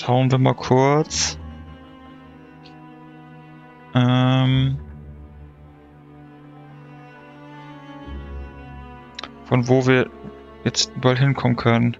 Schauen wir mal kurz. Ähm, von wo wir jetzt überall hinkommen können.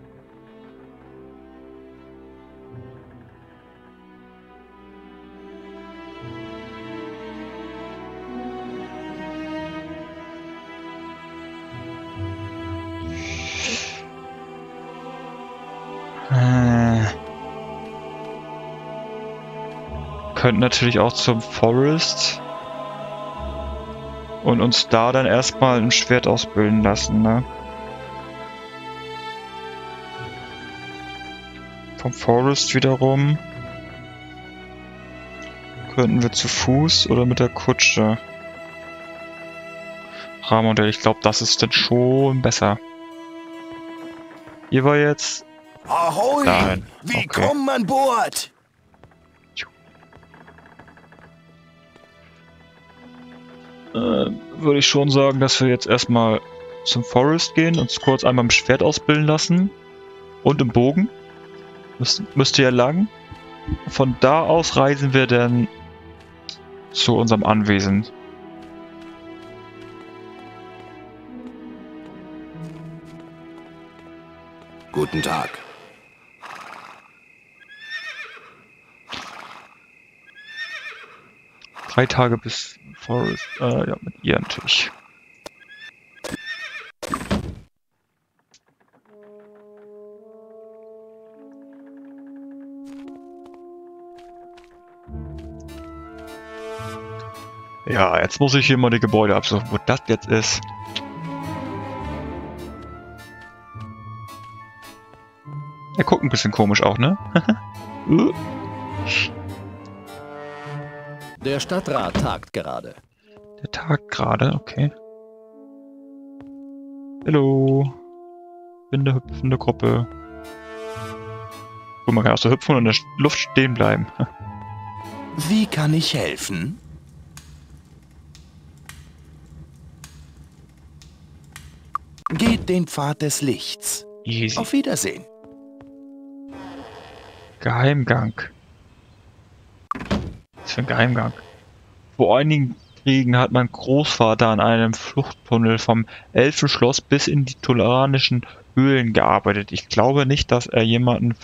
Könnten natürlich auch zum Forest und uns da dann erstmal ein Schwert ausbilden lassen, ne? Vom Forest wiederum könnten wir zu Fuß oder mit der Kutsche. Rahmenmodell, ich glaube, das ist dann schon besser. Hier war jetzt Ahoi! Nein, okay. Willkommen an Bord! Äh, würde ich schon sagen, dass wir jetzt erstmal zum Forest gehen, uns kurz einmal im Schwert ausbilden lassen und im Bogen. Müs müsste ja lang. Von da aus reisen wir dann zu unserem Anwesen. Guten Tag. Drei Tage bis Forest. Äh, ja, mit ihr natürlich. Ja, jetzt muss ich hier mal die Gebäude absuchen, wo das jetzt ist. Er guckt ein bisschen komisch auch, ne? Uh. Der Stadtrat tagt gerade. Der Tag gerade, okay. Hallo. Bin der hüpfende Gruppe. Guck, man kann auch so hüpfen und in der Luft stehen bleiben. Wie kann ich helfen? Geht den Pfad des Lichts. Easy. Auf Wiedersehen. Geheimgang. Was für ein Geheimgang. Vor einigen Kriegen hat mein Großvater an einem Fluchttunnel vom Elfenschloss bis in die toleranischen Höhlen gearbeitet. Ich glaube nicht, dass er jemanden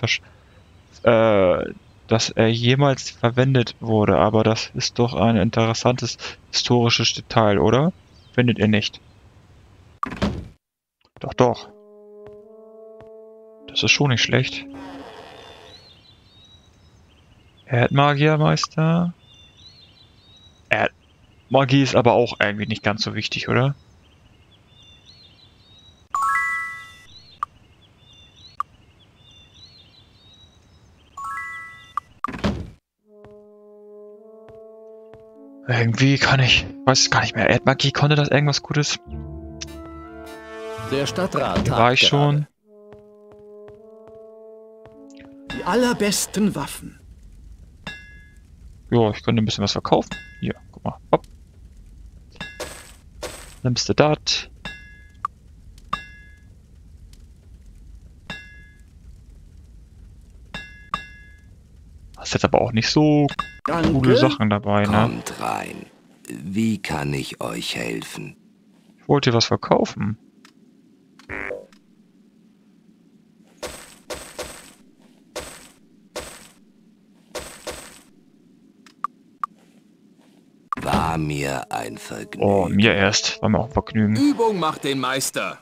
äh, dass er jemals verwendet wurde, aber das ist doch ein interessantes historisches Detail, oder? Findet ihr nicht? Doch, doch. Das ist schon nicht schlecht. Erdmagiermeister. Erdmagie ist aber auch irgendwie nicht ganz so wichtig, oder? Irgendwie kann ich, weiß es gar nicht mehr. Erdmagie konnte das irgendwas Gutes? Der Stadtrat War ich schon. Die allerbesten Waffen. Ja, ich könnte ein bisschen was verkaufen. Hier, guck mal. Hopp. Nimmst du das? Hast jetzt aber auch nicht so Danke. coole Sachen dabei, ne? Kommt rein. Wie kann ich euch helfen? Ich wollte was verkaufen. War mir ein Vergnügen. Oh, mir erst. War mir auch ein Vergnügen. Übung macht den Meister.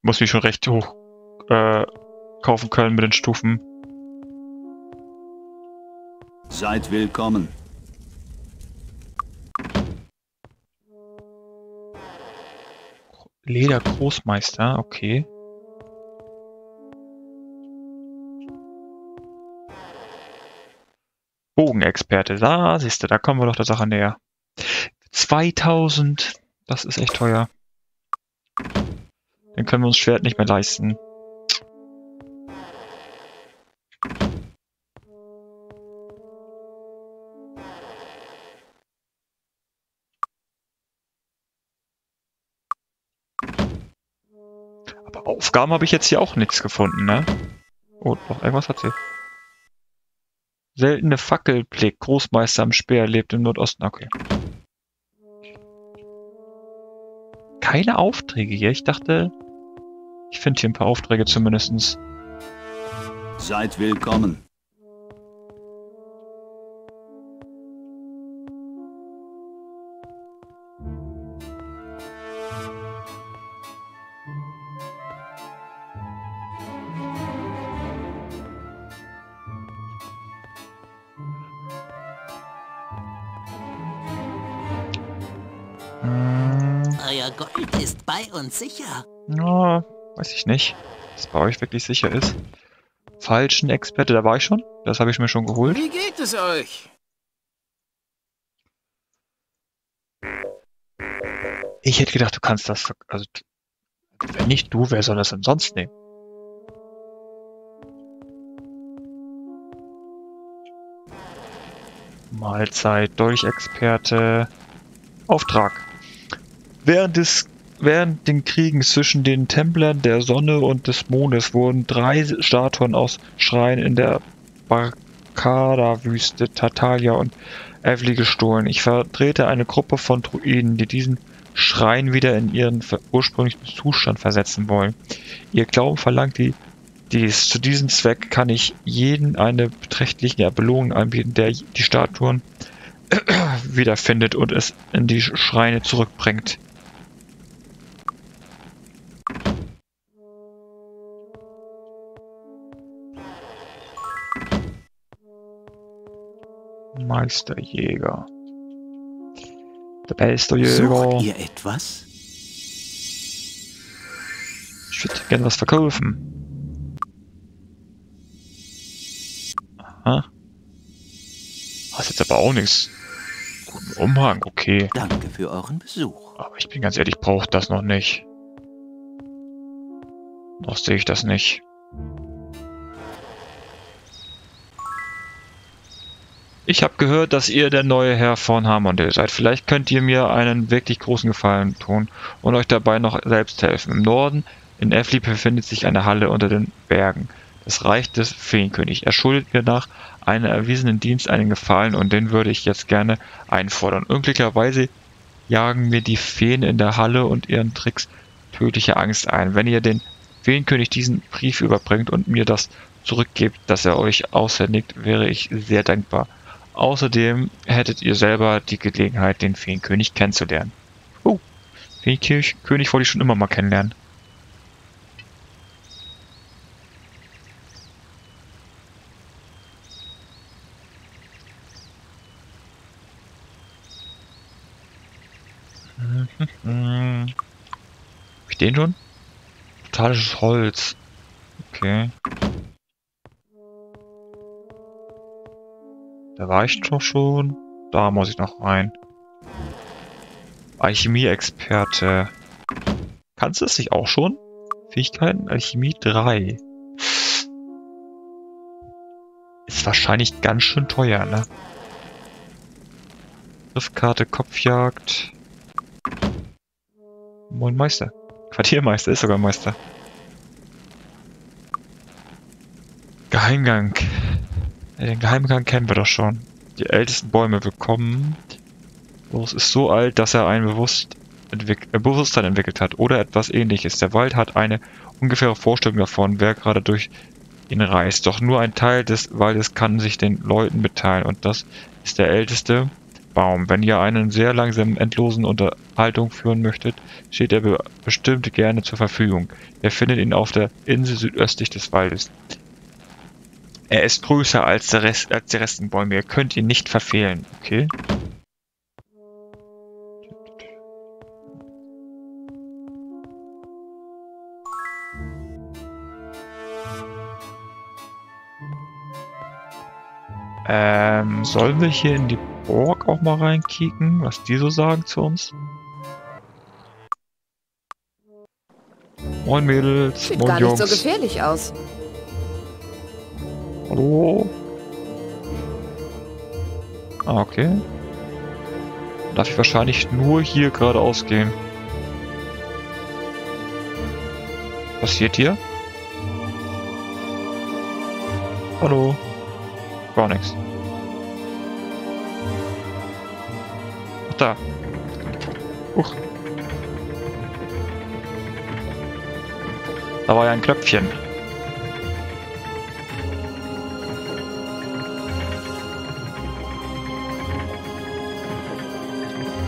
Muss mich schon recht hoch äh, kaufen können mit den Stufen. Seid willkommen. Leder Großmeister, okay. Bogenexperte, da siehst du, da kommen wir doch der Sache näher. 2000, das ist echt teuer. Dann können wir uns Schwert nicht mehr leisten. Aber Aufgaben habe ich jetzt hier auch nichts gefunden, ne? Oh, doch, irgendwas hat sie. Seltene Fackelblick. Großmeister am Speer lebt im Nordosten. Okay. Keine Aufträge hier. Ich dachte, ich finde hier ein paar Aufträge zumindestens. Seid willkommen. Uns sicher. ja, weiß ich nicht, dass bei euch wirklich sicher ist. Falschen Experte, da war ich schon. Das habe ich mir schon geholt. Wie geht es euch? Ich hätte gedacht, du kannst das. ver- Also, wenn nicht du, wer soll das denn sonst nehmen? Mahlzeit, Dolchexperte. Auftrag. Während des Während den Kriegen zwischen den Templern der Sonne und des Mondes wurden drei Statuen aus Schreien in der Barkada-Wüste, Tartalia und Evli gestohlen. Ich vertrete eine Gruppe von Druiden, die diesen Schrein wieder in ihren ursprünglichen Zustand versetzen wollen. Ihr Glauben verlangt die, dies. Zu diesem Zweck kann ich jeden eine beträchtliche Belohnung anbieten, der die Statuen wiederfindet und es in die Schreine zurückbringt. Meisterjäger. Der beste Jäger. Sucht ihr etwas? Ich würde gerne was verkaufen. Aha. Hast jetzt aber auch nichts. Guten Umhang, okay. Danke für euren Besuch. Aber ich bin ganz ehrlich, ich brauche das noch nicht. Noch sehe ich das nicht. Ich habe gehört, dass ihr der neue Herr von Harmondale seid. Vielleicht könnt ihr mir einen wirklich großen Gefallen tun und euch dabei noch selbst helfen. Im Norden in Efli befindet sich eine Halle unter den Bergen. Das Reich des Feenkönigs. Er schuldet mir nach einem erwiesenen Dienst einen Gefallen und den würde ich jetzt gerne einfordern. Unglücklicherweise jagen mir die Feen in der Halle und ihren Tricks tödliche Angst ein. Wenn ihr den Feenkönig diesen Brief überbringt und mir das zurückgebt, dass er euch aushändigt, wäre ich sehr dankbar. Außerdem hättet ihr selber die Gelegenheit, den Feenkönig kennenzulernen. Oh, Feenkönig König wollte ich schon immer mal kennenlernen. Hab ich den schon? Totales Holz. Okay. Da war ich doch schon. Da muss ich noch rein. Alchemie-Experte. Kannst du es nicht auch schon? Fähigkeiten? Alchemie 3. Ist wahrscheinlich ganz schön teuer, ne? Griffkarte, Kopfjagd. Moin Meister. Quartiermeister ist sogar Meister. Geheimgang. Den Geheimgang kennen wir doch schon. Die ältesten Bäume willkommen. Boris ist so alt, dass er ein Bewusst entwick äh, Bewusstsein entwickelt hat oder etwas ähnliches. Der Wald hat eine ungefähre Vorstellung davon, wer gerade durch ihn reist. Doch nur ein Teil des Waldes kann sich den Leuten mitteilen und das ist der älteste Baum. Wenn ihr einen sehr langsamen, endlosen Unterhaltung führen möchtet, steht er be bestimmt gerne zur Verfügung. Ihr findet ihn auf der Insel südöstlich des Waldes. Er ist größer als, der Rest, als die restlichen Bäume. Ihr könnt ihn nicht verfehlen. Okay. Ähm, sollen wir hier in die Burg auch mal reinkicken, was die so sagen zu uns? Moin Mädels, Sieht moin gar Jungs. nicht so gefährlich aus. Hallo? Ah, okay. Darf ich wahrscheinlich nur hier geradeaus gehen. Passiert hier? Hallo? Gar nichts. Ach, da. Huch. Da war ja ein Klöpfchen.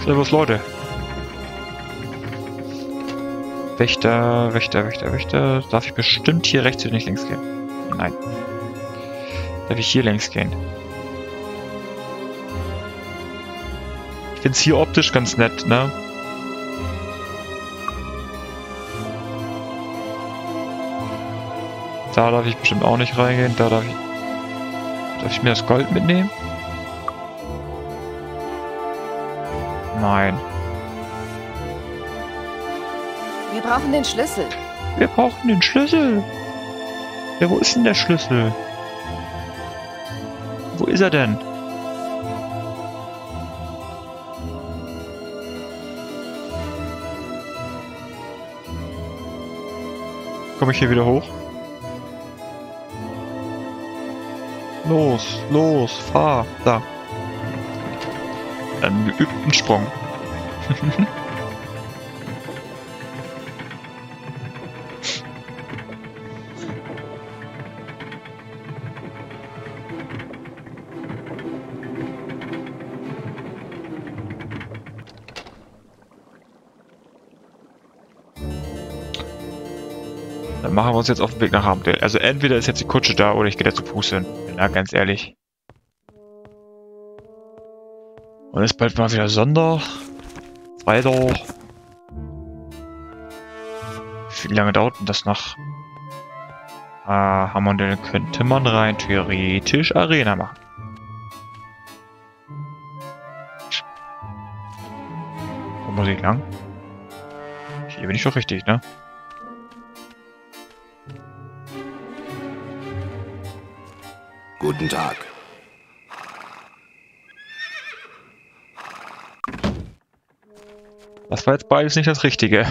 Servus Leute. Wächter, Wächter, Wächter, Wächter. Darf ich bestimmt hier rechts oder nicht links gehen? Nein. Darf ich hier längs gehen? Ich finde es hier optisch ganz nett, ne? Da darf ich bestimmt auch nicht reingehen. Da darf ich... Darf ich mir das Gold mitnehmen? Brauchen den Schlüssel. Wir brauchen den Schlüssel. Ja, wo ist denn der Schlüssel? Wo ist er denn? Komme ich hier wieder hoch? Los, los, fahr, da. Einen geübten Sprung. machen uns jetzt auf den Weg nach Armdale. Also entweder ist jetzt die Kutsche da oder ich gehe da zu Fuß hin. Na, ganz ehrlich. Und ist bald mal wieder Sonder. Freitag. Wie lange dauert denn das noch? Ah, Hammondale könnte man rein theoretisch Arena machen. Wo muss ich lang? Hier bin ich doch richtig, ne? Guten Tag. Das war jetzt beides nicht das Richtige.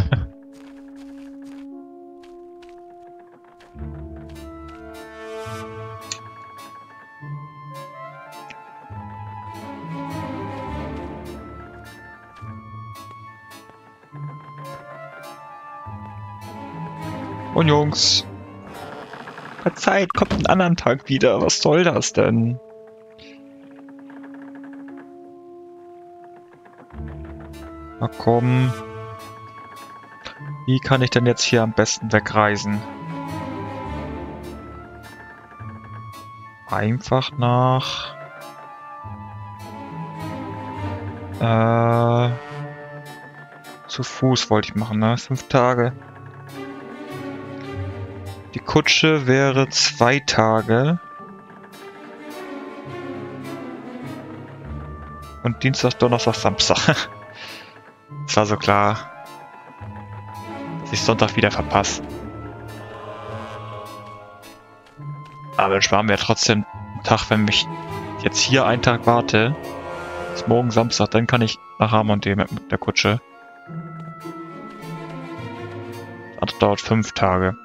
Und Jungs, verzeiht, kommt einen anderen Tag wieder. Was soll das denn? Na komm. Wie kann ich denn jetzt hier am besten wegreisen? Einfach nach... Äh... Zu Fuß wollte ich machen, ne? Fünf Tage. Kutsche wäre zwei Tage. Und Dienstag, Donnerstag, Samstag. Es war so klar, dass ich Sonntag wieder verpasse. Aber dann sparen wir trotzdem einen Tag, wenn ich jetzt hier einen Tag warte. Bis morgen Samstag, dann kann ich nach Hammonde mit, mit der Kutsche. Das dauert fünf Tage.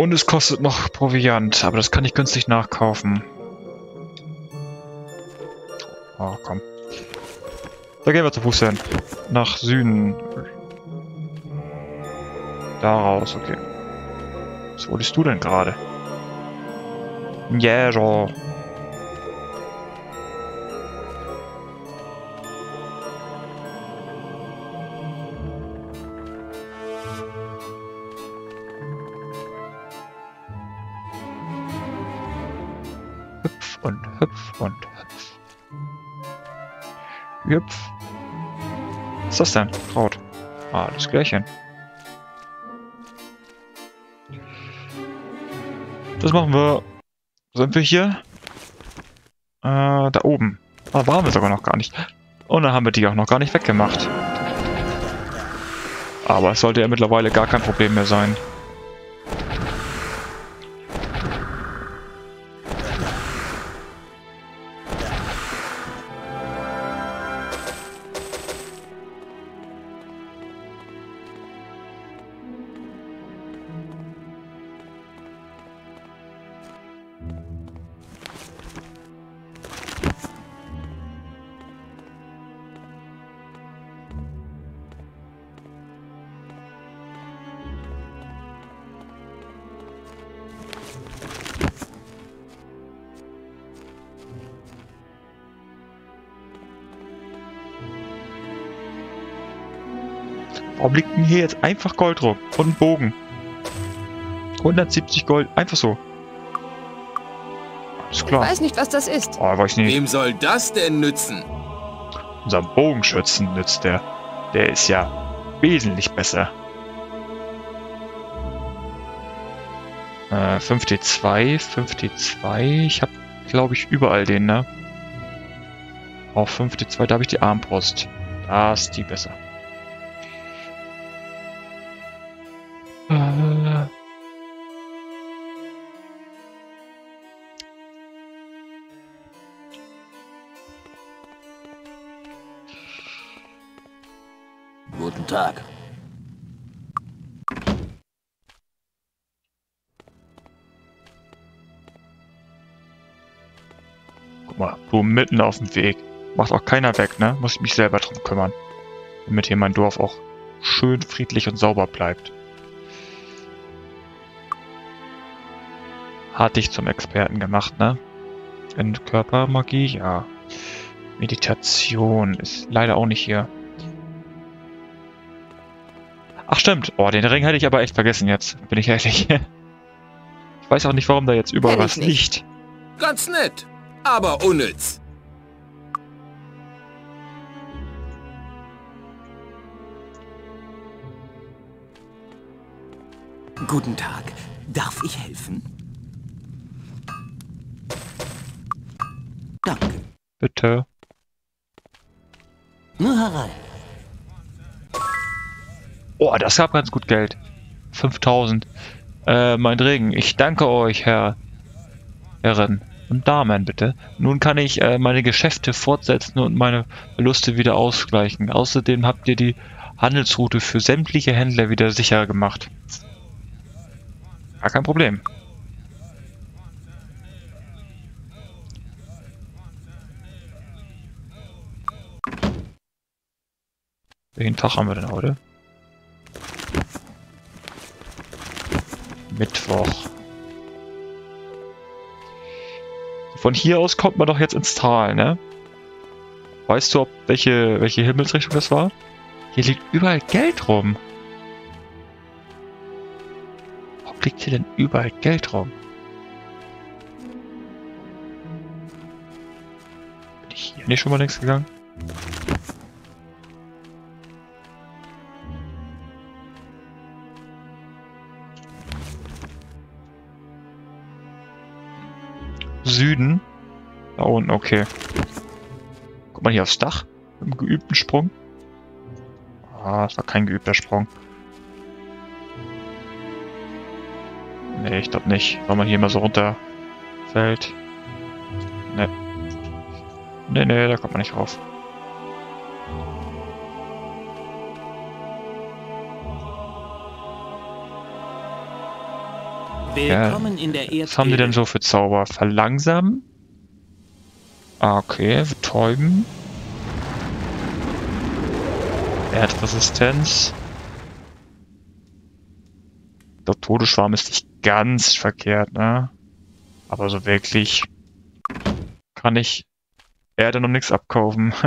Und es kostet noch Proviant, aber das kann ich günstig nachkaufen. Oh, komm. Da gehen wir zu Fuß hin. Nach Süden. Da raus, okay. Was wolltest du denn gerade? Ja, so. Und hüpf und hüpf. Hüpf. Was ist das denn? Kraut. Ah, das Klärchen. Das machen wir. Sind wir hier? Äh, da oben. Da waren wir sogar noch gar nicht. Und dann haben wir die auch noch gar nicht weggemacht. Aber es sollte ja mittlerweile gar kein Problem mehr sein. Hier jetzt einfach Gold rum? Und Bogen. 170 Gold, einfach so. Ich klar. weiß nicht, was das ist. Oh, weiß nicht. Wem soll das denn nützen? Unserem Bogenschützen nützt der. Der ist ja wesentlich besser. Äh, 5D2, 5D2. Ich habe, glaube ich, überall den, ne? Auf 5D2, da habe ich die Armbrust. Da ist die besser. Tag. Guck mal, du mitten auf dem Weg. Macht auch keiner weg, ne? Muss ich mich selber drum kümmern. Damit hier mein Dorf auch schön friedlich und sauber bleibt. Hat dich zum Experten gemacht, ne? In Körpermagie, ja. Meditation ist leider auch nicht hier. Ach stimmt. Oh, den Ring hätte ich aber echt vergessen jetzt, bin ich ehrlich. Ich weiß auch nicht, warum da jetzt überall was nicht. liegt. Ganz nett, aber unnütz. Guten Tag. Darf ich helfen? Danke. Bitte. Nur herein. Oh, das gab ganz gut Geld. 5000. Äh, mein Regen. Ich danke euch, Herr. Herren und Damen, bitte. Nun kann ich äh, meine Geschäfte fortsetzen und meine Verluste wieder ausgleichen. Außerdem habt ihr die Handelsroute für sämtliche Händler wieder sicher gemacht. Gar kein Problem. Welchen Tag haben wir denn heute? Mittwoch. Von hier aus kommt man doch jetzt ins Tal, ne? Weißt du, ob welche, welche Himmelsrichtung das war? Hier liegt überall Geld rum. Warum liegt hier denn überall Geld rum? Bin ich hier nicht schon mal längst gegangen? Unten, okay. Guck mal hier aufs Dach. Einem geübten Sprung. Ah, das war kein geübter Sprung. Nee, ich glaube nicht. Weil man hier immer so runterfällt. Nee. Nee, nee, da kommt man nicht rauf. Willkommen in der Was haben die denn so für Zauber? Verlangsamen? Ah, okay. Betäuben. Erdresistenz. Der Todesschwarm ist nicht ganz verkehrt, ne? Aber so wirklich kann ich Erde noch nichts abkaufen.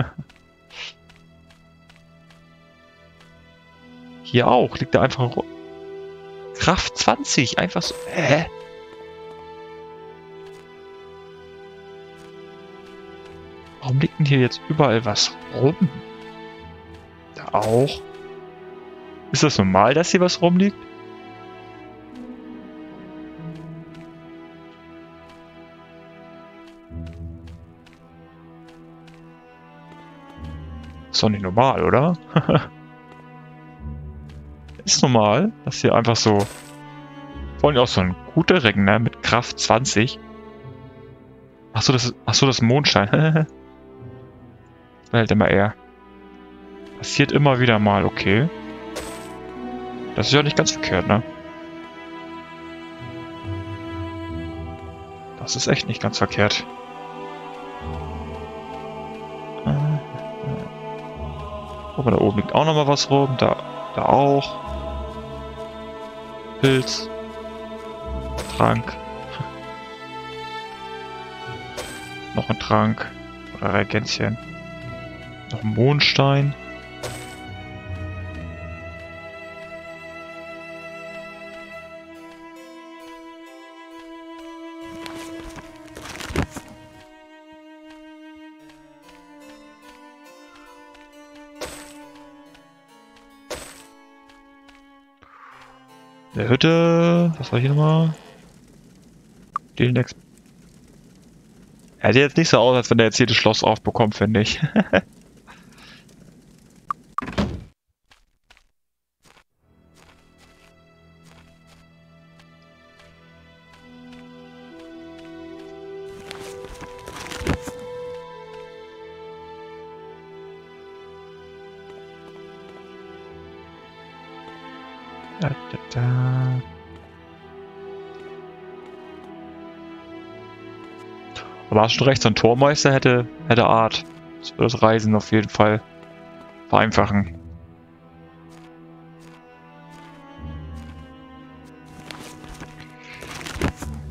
Hier auch, liegt da einfach Kraft 20, einfach so. Hä? Hier jetzt überall was rum? Da auch. Ist das normal, dass hier was rumliegt? Ist doch nicht normal, oder? Ist normal, dass hier einfach so. Vor allem auch so ein guter Ring, ne? Mit Kraft 20. Achso, das ist. Achso, das ist Mondschein. behält immer er. Passiert immer wieder mal, okay. Das ist ja nicht ganz verkehrt, ne? Das ist echt nicht ganz verkehrt. Äh, äh. Guck mal, da oben liegt auch noch mal was rum. Da, da auch. Pilz. Trank. Noch ein Trank. Oder Reagenzien. Noch ein Mondstein. Der Hütte, was war hier nochmal? Den Ex. Er sieht jetzt nicht so aus, als wenn er jetzt hier das Schloss aufbekommt, finde ich. Aber hast schon recht, so ein Tormeister hätte, hätte Art. Das würde das Reisen auf jeden Fall vereinfachen.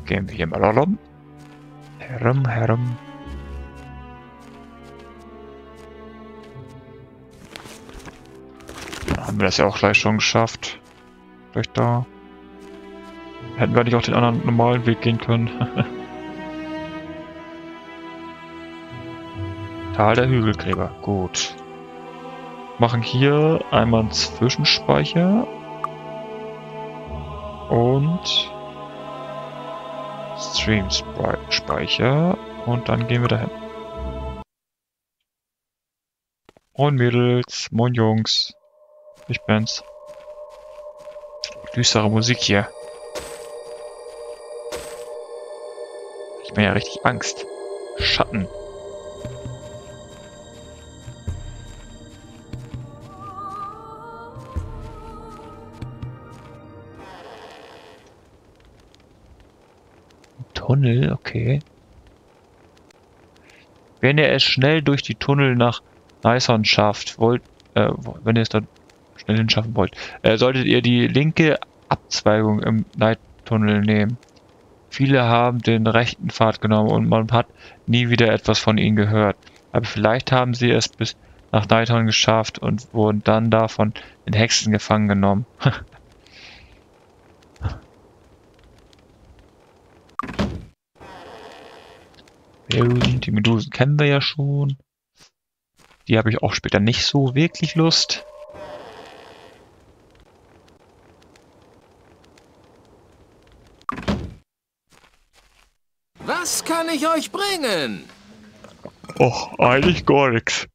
Gehen wir hier mal herum. Herum, herum. Haben wir das ja auch gleich schon geschafft. Durch da. Hätten wir nicht auch den anderen normalen Weg gehen können. Tal der Hügelgräber. Gut. Machen hier einmal einen Zwischenspeicher. Und Stream-Speicher. Und dann gehen wir dahin. Moin Mädels, moin Jungs. Ich bin's. Düstere Musik hier. Ich bin ja richtig Angst. Schatten. Tunnel, okay. Wenn ihr es schnell durch die Tunnel nach Nison schafft, wollt, äh, wenn ihr es da schnell hinschaffen wollt, äh, solltet ihr die linke Abzweigung im Night-Tunnel nehmen. Viele haben den rechten Pfad genommen und man hat nie wieder etwas von ihnen gehört. Aber vielleicht haben sie es bis nach Nighthorn geschafft und wurden dann davon den Hexen gefangen genommen. Medusen, die Medusen kennen wir ja schon. Die habe ich auch später nicht so wirklich Lust. Was kann ich euch bringen? Och, eigentlich gar nichts.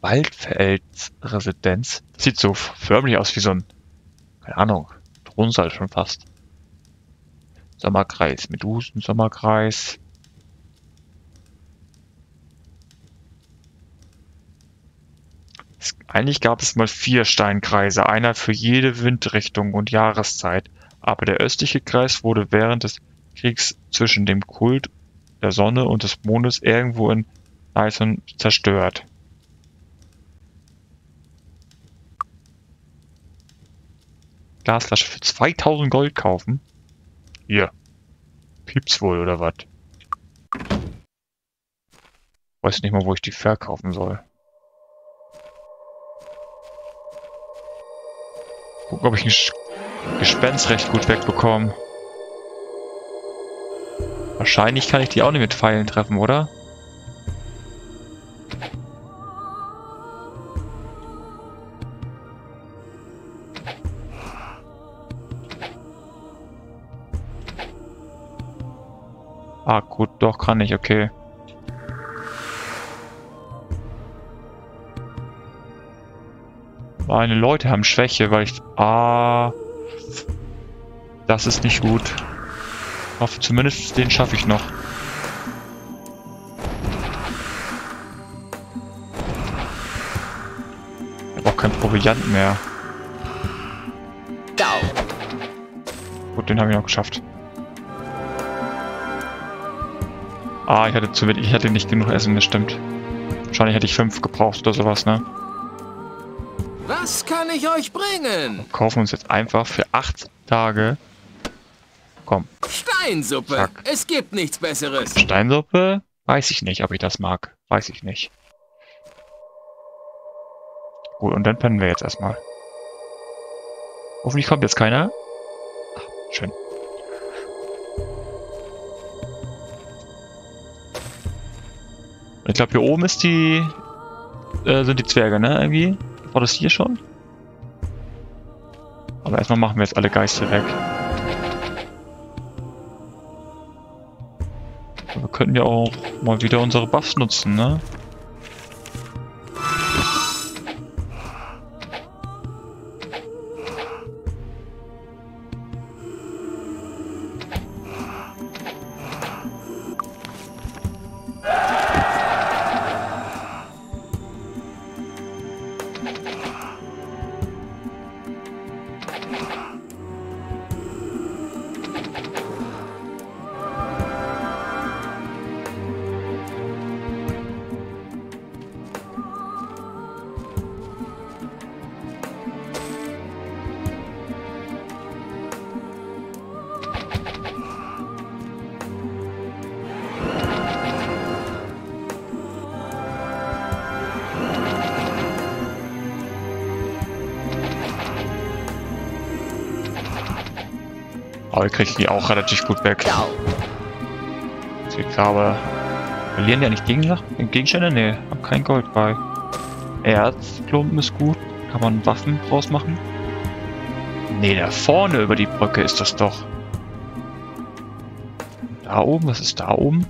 Waldfeldsresidenz. Sieht so förmlich aus wie so ein, keine Ahnung, Thronsaal schon fast. Sommerkreis, Medusen, Sommerkreis. Es, eigentlich gab es mal vier Steinkreise, einer für jede Windrichtung und Jahreszeit. Aber der östliche Kreis wurde während des Kriegs zwischen dem Kult der Sonne und des Mondes irgendwo in Nyson zerstört. Glasflasche für 2000 Gold kaufen? Hier. Pieps wohl, oder was? Weiß nicht mal, wo ich die verkaufen soll. Gucken, ob ich ein Gespenst recht gut wegbekomme. Wahrscheinlich kann ich die auch nicht mit Pfeilen treffen, oder? Ah, gut, doch, kann ich, okay. Meine Leute haben Schwäche, weil ich... Ah... Das ist nicht gut. Hoffe, zumindest den schaffe ich noch. Ich habe auch kein Proviant mehr. Gut, den habe ich noch geschafft. Ah, ich hatte zu wenig, ich hatte nicht genug Essen, das stimmt. Wahrscheinlich hätte ich fünf gebraucht oder sowas, ne? Was kann ich euch bringen? Wir kaufen uns jetzt einfach für acht Tage. Komm, Steinsuppe. Zack. Es gibt nichts Besseres. Steinsuppe? Weiß ich nicht, ob ich das mag. Weiß ich nicht. Gut, und dann pennen wir jetzt erstmal. Hoffentlich kommt jetzt keiner. Ah, schön. Ich glaube, hier oben ist die äh, sind die Zwerge, ne? Irgendwie. War das hier schon? Aber erstmal machen wir jetzt alle Geister weg. Wir könnten ja auch mal wieder unsere Buffs nutzen, ne? Aber wir kriegen die auch relativ gut weg. Ich glaube, verlieren ja nicht Gegen Gegenstände? Ne, haben kein Gold bei. Erzklumpen ist gut. Kann man Waffen draus machen? Ne, da vorne über die Brücke ist das doch. Da oben? Was ist da oben?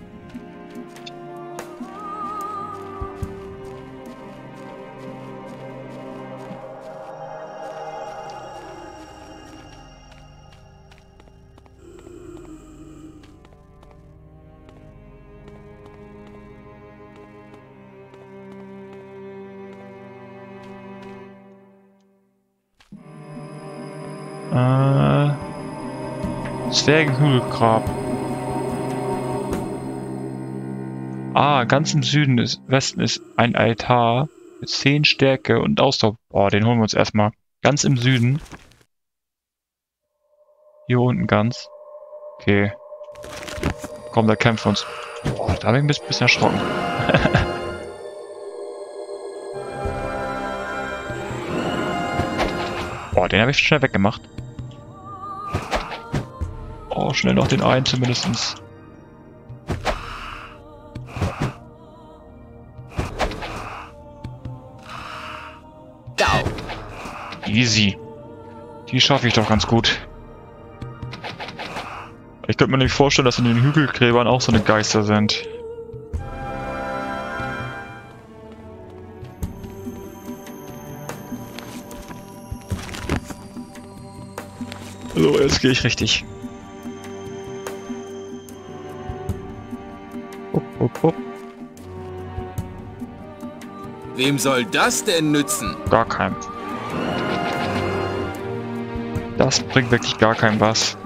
Zwergenhügelgrab. Ah, ganz im Süden ist, Westen ist ein Altar mit 10 Stärke und Ausdauer. Boah, den holen wir uns erstmal. Ganz im Süden. Hier unten ganz. Okay. Komm, da kämpfen wir uns. Boah, da bin ich ein bisschen erschrocken. Boah, den habe ich schnell weggemacht. Oh, schnell noch den einen zumindestens. Easy. Die schaffe ich doch ganz gut. Ich könnte mir nicht vorstellen, dass in den Hügelgräbern auch so eine Geister sind. So, jetzt gehe ich richtig. Wem soll das denn nützen? Gar kein. Das bringt wirklich gar kein was.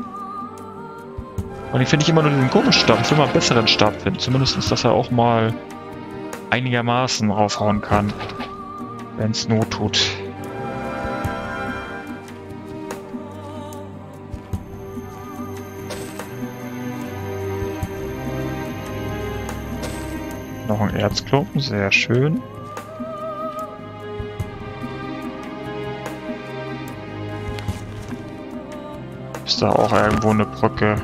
Und ich finde ich immer nur den komischen Stab. Ich will mal einen besseren Stab finden. Zumindest, dass er auch mal einigermaßen raufhauen kann. Wenn es Not tut. Noch ein Erzklumpen, sehr schön. Da auch irgendwo eine Brücke?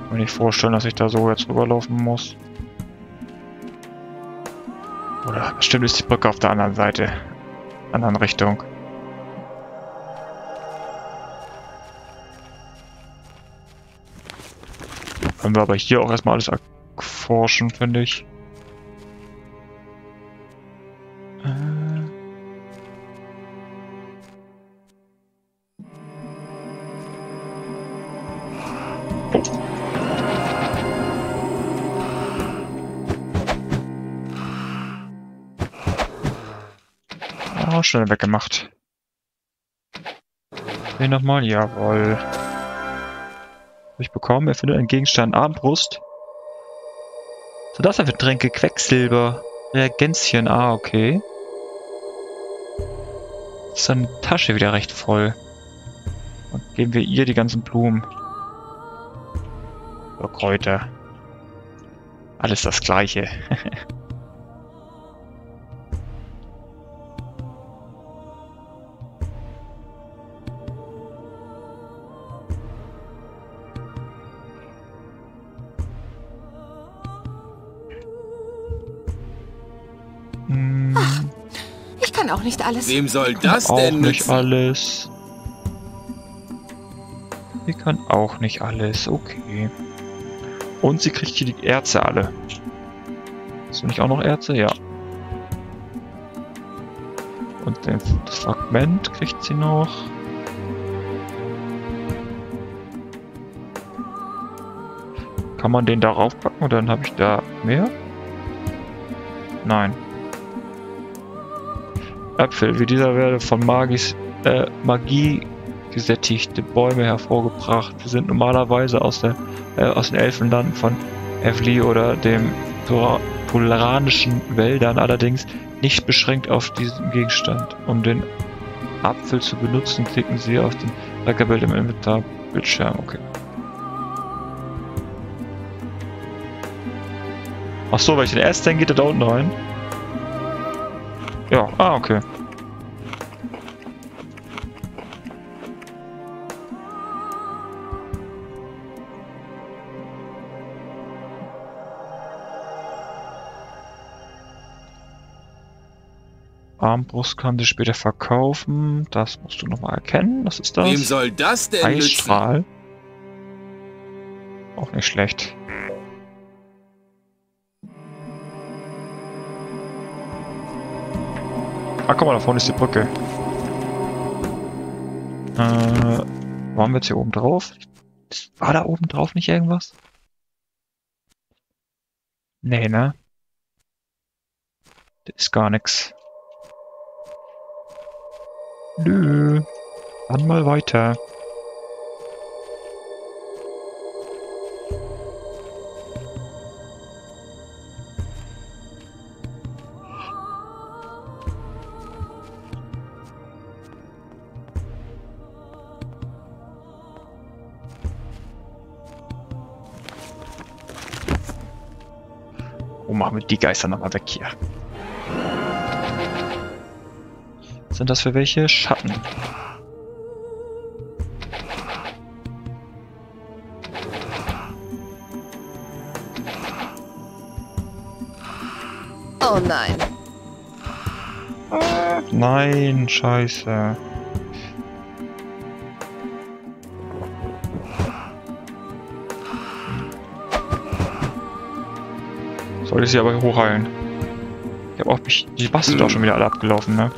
Kann mir nicht vorstellen, dass ich da so jetzt rüberlaufen muss. Oder bestimmt ist die Brücke auf der anderen Seite. Anderen Richtung. Können wir aber hier auch erstmal alles erforschen, finde ich. Schnell weggemacht. Den nochmal, jawohl. Hab ich bekommen, er findet einen Gegenstand Armbrust. So, das für Tränke Quecksilber. Reagenzien, ah, okay. Ist die Tasche wieder recht voll. Und geben wir ihr die ganzen Blumen. So, Kräuter. Alles das gleiche. nicht alles. Wem soll das auch denn nicht nützen? alles. Sie kann auch nicht alles, okay. Und sie kriegt hier die Erze alle. Hast du nicht auch noch Erze? Ja. Und den, das Fragment kriegt sie noch. Kann man den darauf packen oder dann habe ich da mehr? Nein. Äpfel, wie dieser werde von Magis, äh, Magie gesättigte Bäume hervorgebracht. Sie sind normalerweise aus, der, äh, aus den Elfenlanden von Evli oder dem toleranischen Wäldern, allerdings nicht beschränkt auf diesen Gegenstand. Um den Apfel zu benutzen, klicken Sie auf den Trackerbild im Inventarbildschirm. Okay. Ach so, wenn ich den esse, dann geht er da unten rein. Ja, ah, okay. Armbrust kann sie später verkaufen. Das musst du nochmal erkennen. Was ist das? Wem soll das denn nützen? Eisstrahl. Auch nicht schlecht. Ah, guck mal, da vorne ist die Brücke. Äh, waren wir jetzt hier oben drauf? War da oben drauf nicht irgendwas? Nee, ne? Das ist gar nix. Nö. Dann mal weiter. Die Geister nochmal weg hier. Sind das für welche? Schatten. Oh nein. Nein, scheiße. Ich sie aber hochheilen? Ich hab auch mich. Die Bastel auch schon wieder alle abgelaufen, ne?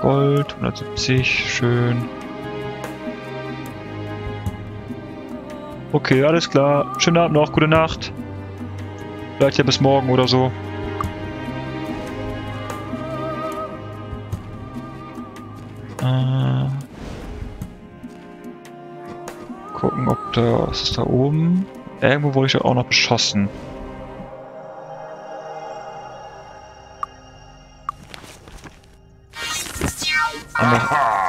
Gold, 170, schön. Okay, alles klar. Schönen Abend noch, gute Nacht. Vielleicht ja bis morgen oder so. Äh, gucken, ob da... Was ist da oben? Irgendwo wurde ich ja auch noch beschossen.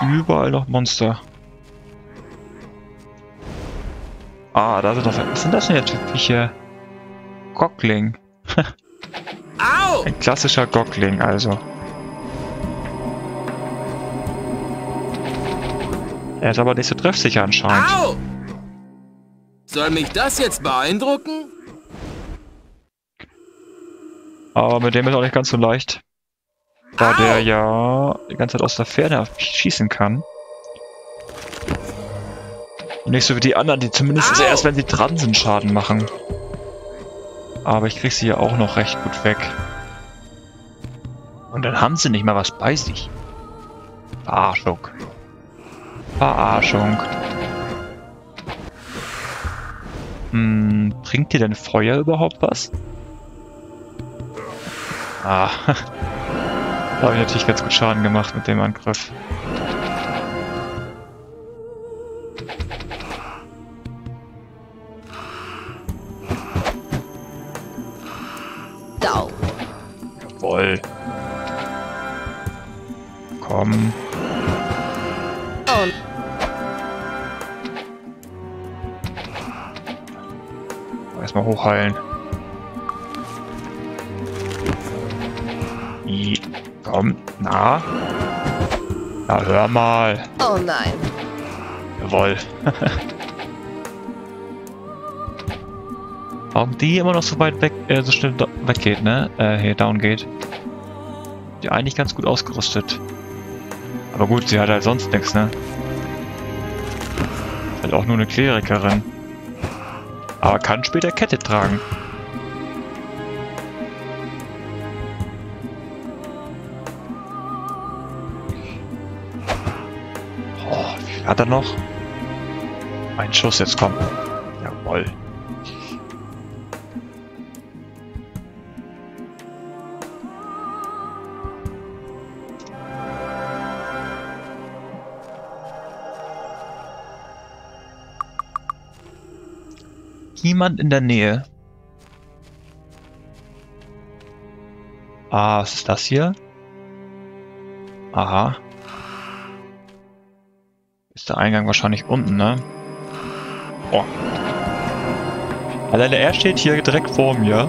Überall noch Monster. Ah, da sind noch... Was sind das denn jetzt Viecher? Gockling. Au! Ein klassischer Gockling, also. Er ist aber nicht so treffsicher anscheinend. Au! Soll mich das jetzt beeindrucken? Aber mit dem ist auch nicht ganz so leicht. Da Au! der ja die ganze Zeit aus der Ferne schießen kann. Nicht so wie die anderen, die zumindest Au! erst wenn sie dran sind Schaden machen. Aber ich krieg sie ja auch noch recht gut weg. Und dann haben sie nicht mal was bei sich. Verarschung. Verarschung. Hm, bringt dir denn Feuer überhaupt was? Ah, da habe ich natürlich ganz gut Schaden gemacht mit dem Angriff. Komm. Oh, erstmal hochheilen. I, komm, na. Na, hör mal. Oh nein. Jawoll. Warum die immer noch so weit weg, äh, so schnell weggeht, ne? Äh, hier down geht. Die eigentlich ganz gut ausgerüstet. Aber gut, sie hat halt sonst nichts, ne? Halt auch nur eine Klerikerin. Aber kann später Kette tragen. Oh, wie viel hat er noch? Ein Schuss jetzt kommen. Niemand in der Nähe. Ah, was ist das hier? Aha. Ist der Eingang wahrscheinlich unten, ne? Oh. Alleine er steht hier direkt vor mir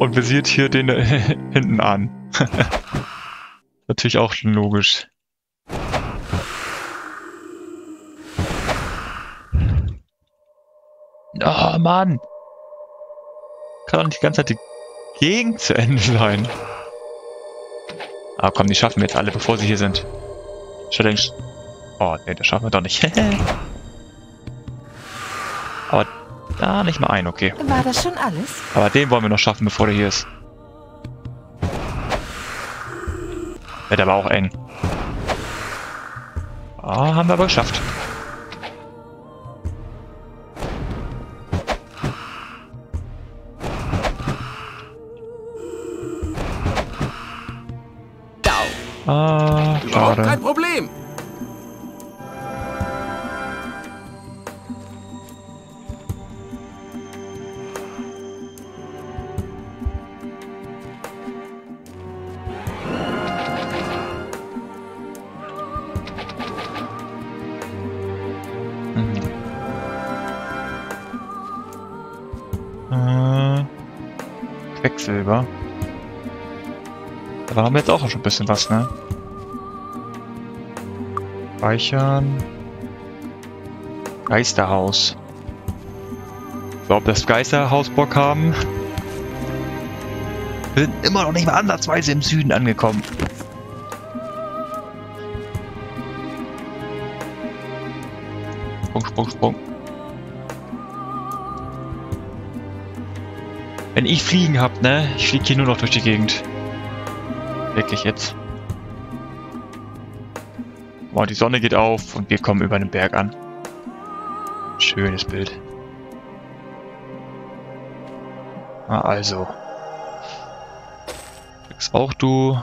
und visiert hier den hinten an. Natürlich auch schon logisch. Oh Mann! Kann doch nicht die ganze Zeit die Gegend zu Ende sein. Ah komm, die schaffen wir jetzt alle, bevor sie hier sind. Challenge. Oh, ne, das schaffen wir doch nicht. Aber da nicht mal ein, okay. War das schon alles? Aber den wollen wir noch schaffen, bevor der hier ist. Wird aber auch eng. Ah, haben wir aber geschafft. Ah, Da haben wir jetzt auch schon ein bisschen was, ne? Speichern. Geisterhaus. So, ob das Geisterhaus Bock haben? Wir sind immer noch nicht mal ansatzweise im Süden angekommen. Sprung, Sprung, Sprung. Wenn ich Fliegen hab, ne? Ich flieg hier nur noch durch die Gegend. Wirklich jetzt. Boah, die Sonne geht auf und wir kommen über den Berg an. Schönes Bild. Ah, also. Fix auch du.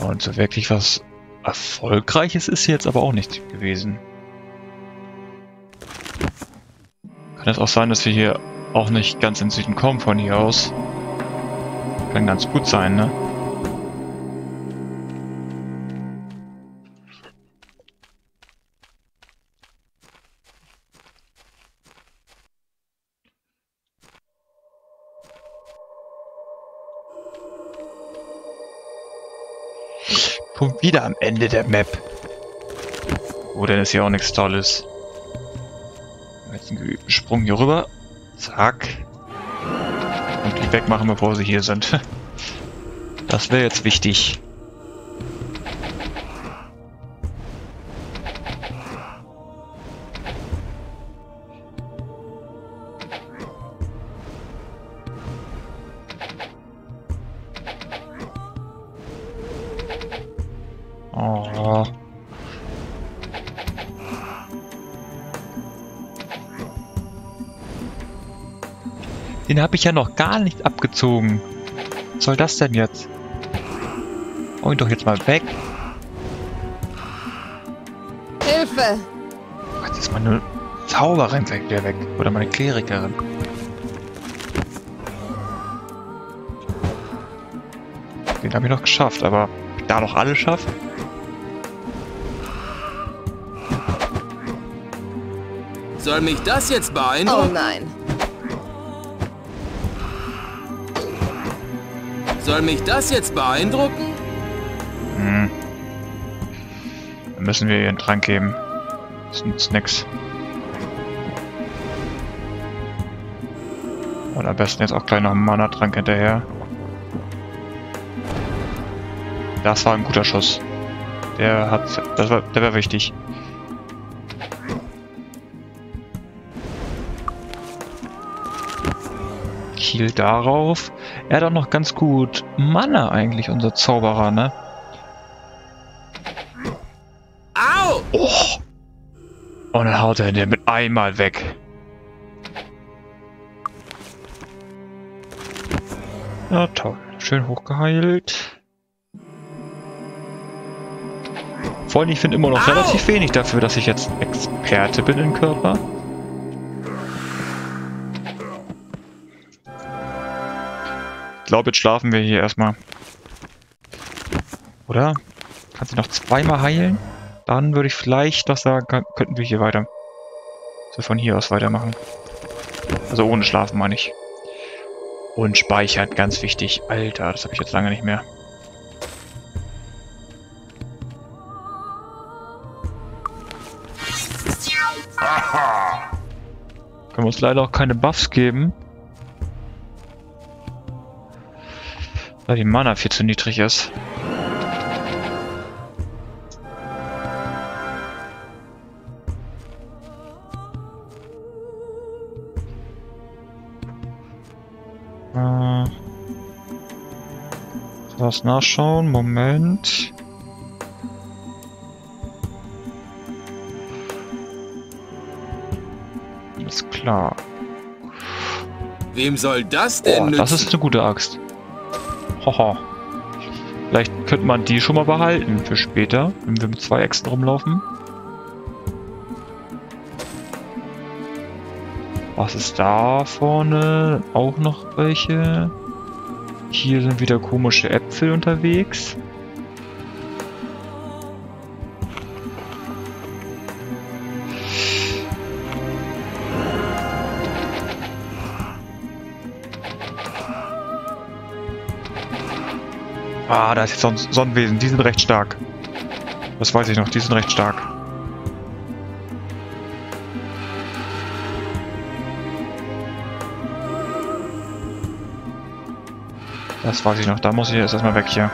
Und so wirklich was Erfolgreiches ist jetzt aber auch nicht gewesen. Kann es auch sein, dass wir hier auch nicht ganz in Süden kommen von hier aus. Kann ganz gut sein, ne? Schon wieder am Ende der Map. Oh, dann ist hier auch nichts Tolles. Jetzt einen Sprung hier rüber. Zack. Und die wegmachen, bevor sie hier sind. Das wäre jetzt wichtig. Den habe ich ja noch gar nicht abgezogen. Was soll das denn jetzt? Hau ihn doch jetzt mal weg. Hilfe! Jetzt ist meine Zauberin weg, der weg. Oder meine Klerikerin. Den habe ich noch geschafft, aber da noch alle schafft? Soll mich das jetzt Oh beeindrucken? nein. Soll mich das jetzt beeindrucken? Hm. Dann müssen wir ihr einen Trank geben. Das nützt nix. Und am besten jetzt auch gleich noch einen Mana-Trank hinterher. Das war ein guter Schuss. Der hat. Das war, der war wichtig. Kiel darauf. Er hat auch noch ganz gut Mana eigentlich, unser Zauberer, ne? Au! Oh! Und dann haut er den mit einmal weg. Ja, toll. Schön hochgeheilt. Vor allem, ich finde immer noch Au! relativ wenig dafür, dass ich jetzt Experte bin im Körper. Glaube, jetzt schlafen wir hier erstmal. Oder? Kann sie noch zweimal heilen? Dann würde ich vielleicht doch sagen, könnten wir hier weiter. So von hier aus weitermachen. Also ohne Schlafen meine ich. Und speichern, ganz wichtig. Alter, das habe ich jetzt lange nicht mehr. Können wir uns leider auch keine Buffs geben. Weil die Mana viel zu niedrig ist. Äh, was nachschauen? Moment. Alles klar. Wem soll das denn Oh, nützen? das ist eine gute Axt. Haha. Vielleicht könnte man die schon mal behalten für später, wenn wir mit zwei Äxten rumlaufen. Was ist da vorne? Auch noch welche? Hier sind wieder komische Äpfel unterwegs. Ah, da ist jetzt Son Sonnenwesen. Die sind recht stark. Das weiß ich noch. Die sind recht stark. Das weiß ich noch. Da muss ich jetzt erstmal weg hier.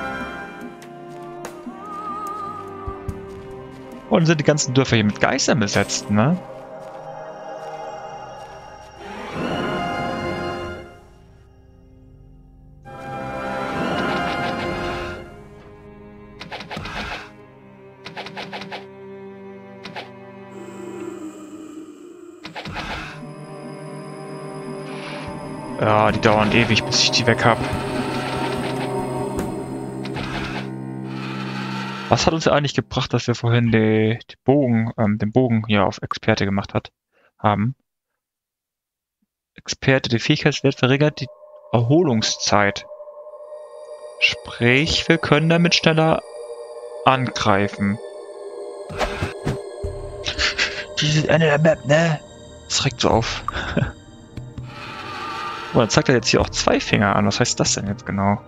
Und sind die ganzen Dörfer hier mit Geistern besetzt, ne? Dauern ewig, bis ich die weg hab. Was hat uns eigentlich gebracht, dass wir vorhin die, die Bogen, ähm, den Bogen hier auf Experte gemacht hat, haben? Experte, der Fähigkeitswert verringert die Erholungszeit. Sprich, wir können damit schneller angreifen. Dieses Ende der Map, ne? Das regt so auf. Oh, dann zeigt er jetzt hier auch zwei Finger an. Was heißt das denn jetzt genau?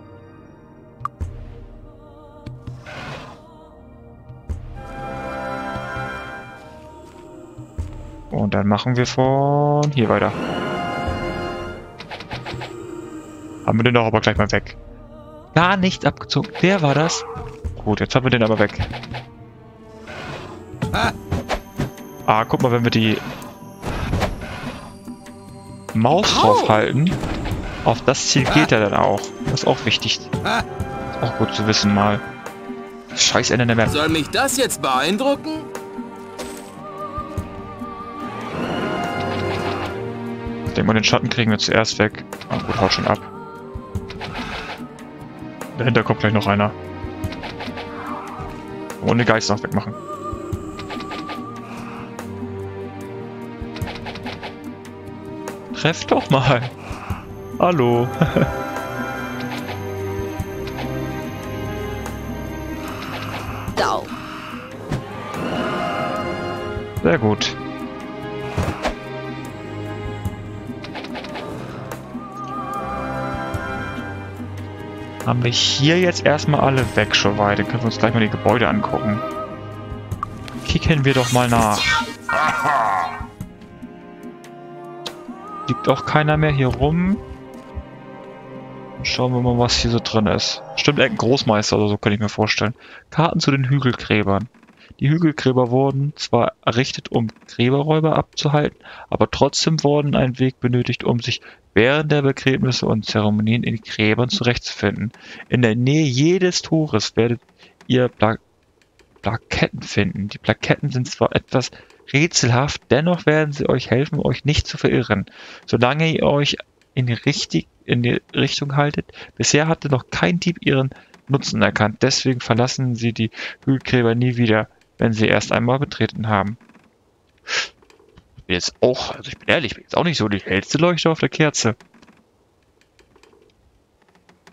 Und dann machen wir von hier weiter. Haben wir den doch aber gleich mal weg. Gar nicht abgezogen. Wer war das? Gut, jetzt haben wir den aber weg. Ah, guck mal, wenn wir die Maus draufhalten, auf das Ziel geht er dann auch. Das ist auch wichtig. Ist auch gut zu wissen mal. Scheiß Ende der Map. Soll mich das jetzt beeindrucken? Ich denke mal, den Schatten kriegen wir zuerst weg. Ah, gut, haut schon ab. Dahinter kommt gleich noch einer. Den Geist noch wegmachen. Treff doch mal. Hallo. Dau. Sehr gut. Haben wir hier jetzt erstmal alle weg schon weiter. Können wir uns gleich mal die Gebäude angucken. Kicken wir doch mal nach. Liegt auch keiner mehr hier rum. Schauen wir mal, was hier so drin ist. Stimmt, ein Großmeister oder so, kann ich mir vorstellen. Karten zu den Hügelgräbern. Die Hügelgräber wurden zwar errichtet, um Gräberräuber abzuhalten, aber trotzdem wurden ein Weg benötigt, um sich während der Begräbnisse und Zeremonien in Gräbern zurechtzufinden. In der Nähe jedes Tores werdet ihr Pla Plaketten finden. Die Plaketten sind zwar etwas rätselhaft, dennoch werden sie euch helfen, euch nicht zu verirren. Solange ihr euch in die, richtig, in die Richtung haltet. Bisher hatte noch kein Dieb ihren Nutzen erkannt, deswegen verlassen sie die Hügelgräber nie wieder, wenn sie erst einmal betreten haben. Ich bin jetzt auch, also ich bin ehrlich, ich bin jetzt auch nicht so die hellste Leuchte auf der Kerze.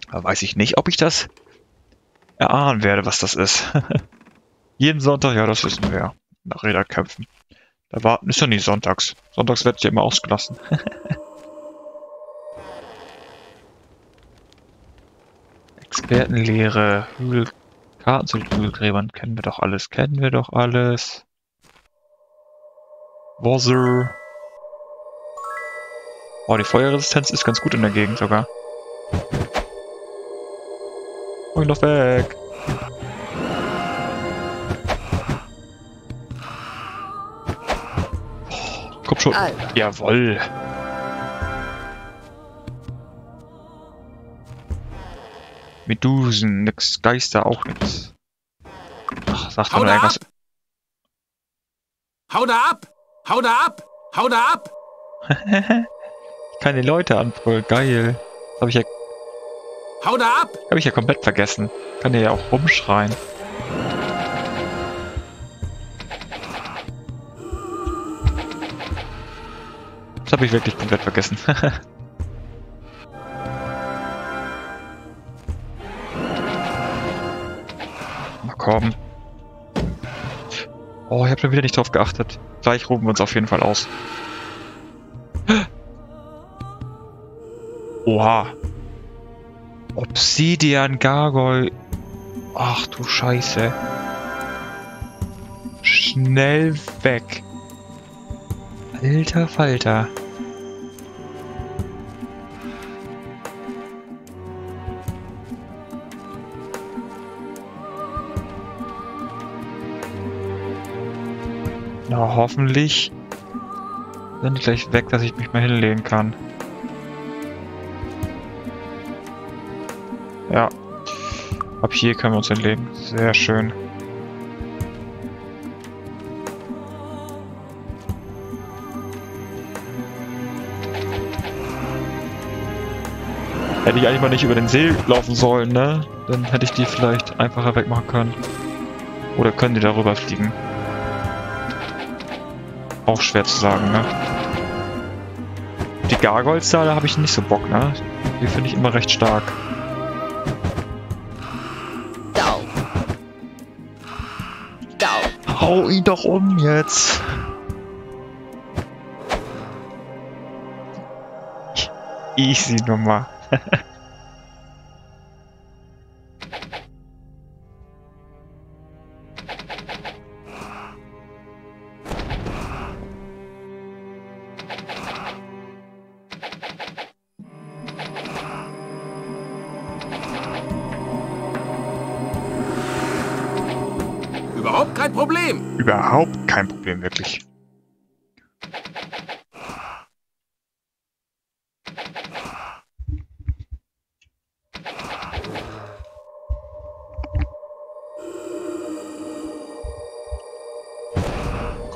Aber weiß ich nicht, ob ich das erahnen werde, was das ist. Jeden Sonntag, ja, das wissen wir. Nach Räderkämpfen. Da warten ist ja nie sonntags. Sonntags wird ja immer ausgelassen. Expertenlehre, Hügel, Karten zu den Hügelgräbern, kennen wir doch alles, kennen wir doch alles. Wasser. Oh, die Feuerresistenz ist ganz gut in der Gegend sogar. Oh, ich lauf weg. Komm schon. Alter. Jawoll. Medusen, nix, Geister auch nix. Ach, sagt Hau man da irgendwas. Hau da ab! Hau da ab! Hau da ab! ich kann die Leute anbrüllen, geil. Habe ich ja, Hau da ab! hab ich ja komplett vergessen. Kann der ja auch rumschreien. Das habe ich wirklich komplett vergessen. Mal kommen. Oh, ich habe schon wieder nicht drauf geachtet. Gleich rufen wir uns auf jeden Fall aus. Oha. Obsidian Gargoyle. Ach du Scheiße. Schnell weg. Alter Falter. Na, hoffentlich sind die gleich weg, dass ich mich mal hinlegen kann. Ja. Ab hier können wir uns hinlegen. Sehr schön. Hätte ich eigentlich mal nicht über den See laufen sollen, ne? Dann hätte ich die vielleicht einfacher wegmachen können. Oder können die darüber fliegen? Auch schwer zu sagen, ne? Die Gargoyles da, da habe ich nicht so Bock, ne? Die finde ich immer recht stark. Down. Down. Hau ihn doch um jetzt. Easy Nummer. Überhaupt kein Problem. Überhaupt kein Problem, wirklich.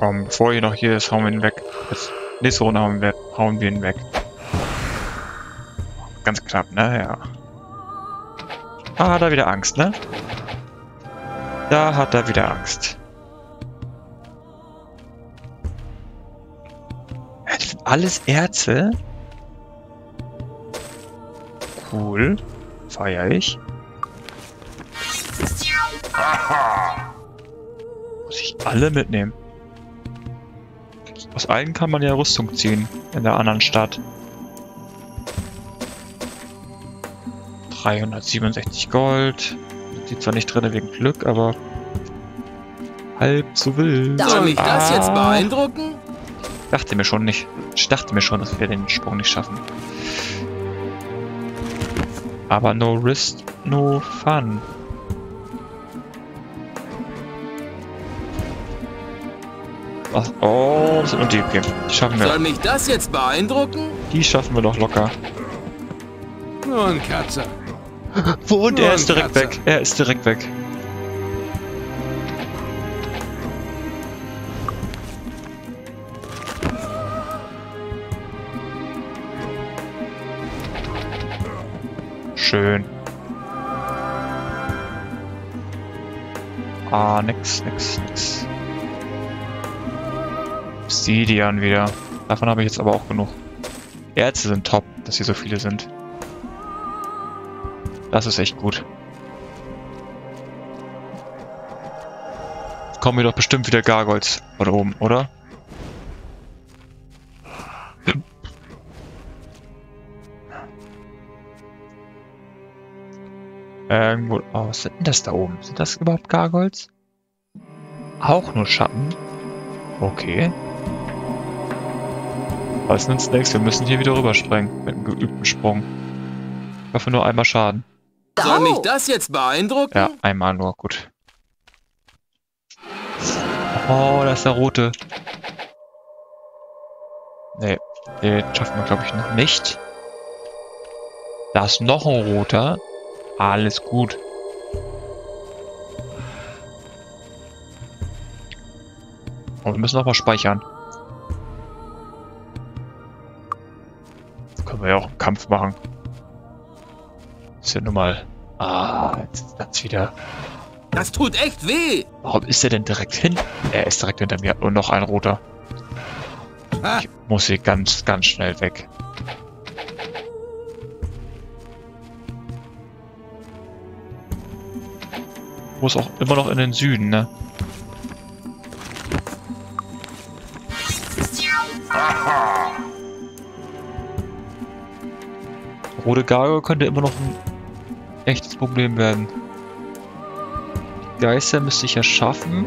Komm, bevor hier noch hier ist, hauen wir ihn weg. Jetzt, nächste Runde hauen wir, hauen wir ihn weg. Ganz knapp, ne? Ja. Ah, hat er wieder Angst, ne? Da hat er wieder Angst. Das sind alles Erze. Cool. Feier ich. Muss ich alle mitnehmen. Aus allen kann man ja Rüstung ziehen. In der anderen Stadt. 367 Gold. Sieht zwar nicht drin wegen Glück, aber halb so wild. Soll mich das Ah. jetzt beeindrucken? Dachte mir schon nicht. Ich dachte mir schon, dass wir den Sprung nicht schaffen. Aber no risk, no fun. Was? Oh, das sind nur die, okay. Die schaffen Soll wir. mich das jetzt beeindrucken? Die schaffen wir doch locker. Nur ein Katzer. Wo? Und er ist direkt Katzer. weg. Er ist direkt weg. Schön. Ah, nix, nix, nix. Obsidian wieder. Davon habe ich jetzt aber auch genug. Erze sind top, dass hier so viele sind. Das ist echt gut. Jetzt kommen hier doch bestimmt wieder Gargoyles von oben, oder? Irgendwo. Oh, was sind denn das da oben? Sind das überhaupt Gargoyles? Auch nur Schatten? Okay. Was nützt nichts? Wir müssen hier wieder rüberspringen. Mit einem geübten Sprung. Ich hoffe nur einmal Schaden. Soll mich das jetzt beeindrucken? Ja, einmal nur, gut. Oh, da ist der rote. Nee, den schaffen wir, glaube ich, noch nicht. Da ist noch ein roter. Alles gut. Und wir müssen noch mal speichern. Wir ja auch im Kampf machen. Ist ja nun mal. Ah, jetzt ist das wieder. Das tut echt weh. Warum ist er denn direkt hin? Er ist direkt hinter mir. Und noch ein roter. Ha. Ich muss hier ganz, ganz schnell weg. Muss auch immer noch in den Süden, ne? Rote Gargo könnte immer noch ein echtes Problem werden. Die Geister müsste ich ja schaffen.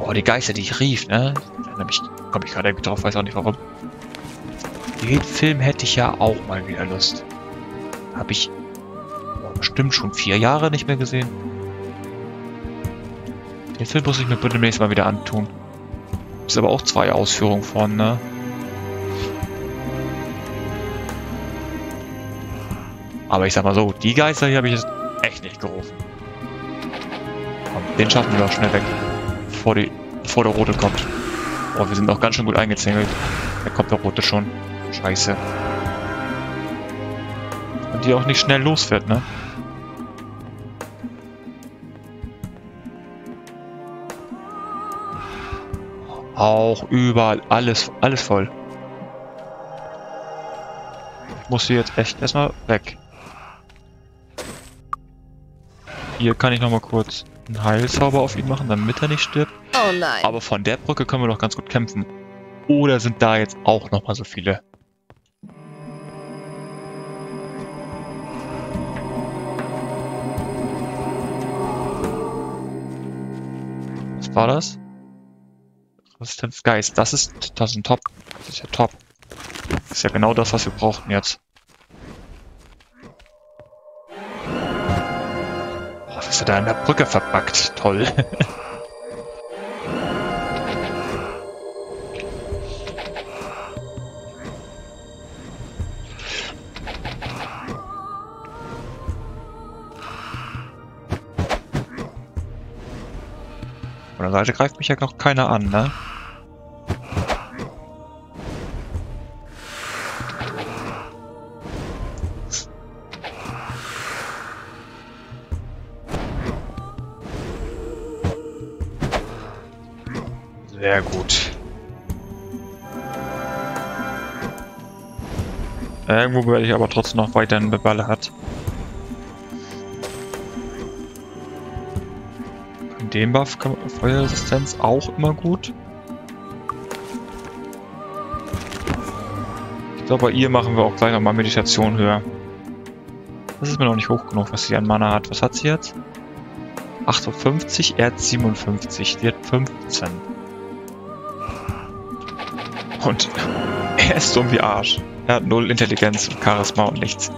Oh, die Geister, die ich rief, ne? Da komme ich gerade drauf, weiß auch nicht warum. Den Film hätte ich ja auch mal wieder Lust. Habe ich oh, bestimmt schon vier Jahre nicht mehr gesehen. Den Film muss ich mir bitte demnächst mal wieder antun. Ist aber auch zwei Ausführungen von, ne? Aber ich sag mal so, die Geister hier habe ich jetzt echt nicht gerufen. Komm, den schaffen wir doch schnell weg. Bevor, die, bevor der Rote kommt. Oh, wir sind noch ganz schön gut eingezängelt. Da kommt der Rote schon. Scheiße. Und die auch nicht schnell los wird, ne? Auch überall alles, alles voll. Ich muss hier jetzt echt erstmal weg. Hier kann ich nochmal kurz einen Heilzauber auf ihn machen, damit er nicht stirbt. Oh nein. Aber von der Brücke können wir doch ganz gut kämpfen. Oder sind da jetzt auch nochmal so viele? Was war das? Resistenz Geist. Das ist, das ist ein Top. Das ist ja top. Das ist ja genau das, was wir brauchten jetzt. Ist er da in der Brücke verpackt? Toll. Von der Seite greift mich ja noch keiner an, ne? Sehr gut. Irgendwo werde ich aber trotzdem noch weiterhin beballert. In dem Buff kann Feuerresistenz auch immer gut. Ich glaube, bei ihr machen wir auch gleich nochmal Meditation höher. Das ist mir noch nicht hoch genug, was sie an Mana hat. Was hat sie jetzt? 58, er hat 57. Die hat 15. Und er ist dumm wie Arsch. Er hat null Intelligenz und Charisma und nichts.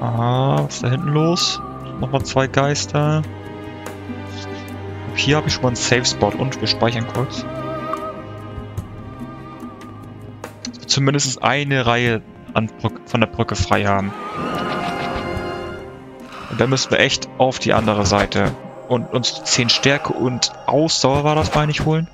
Aha, was ist da hinten los? Nochmal zwei Geister. Hier habe ich schon mal einen Safe Spot und wir speichern kurz. Zumindest eine Reihe an Brück, von der Brücke frei haben. Und dann müssen wir echt auf die andere Seite und uns 10 Stärke und Ausdauer war das, meine ich, holen.